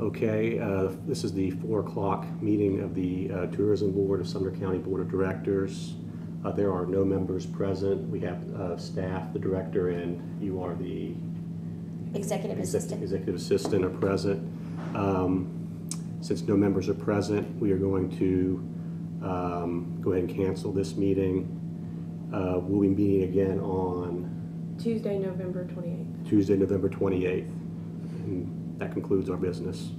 Okay, uh, this is the 4 o'clock meeting of the uh, Tourism Board of Sumner County Board of Directors. Uh, There are no members present. We have uh, staff, the director, and you are the Executive exec- assistant. executive assistant are present. Um, Since no members are present, we are going to um, go ahead and cancel this meeting. Uh, We'll be meeting again on Tuesday, November 28th. Tuesday, November 28th. And that concludes our business.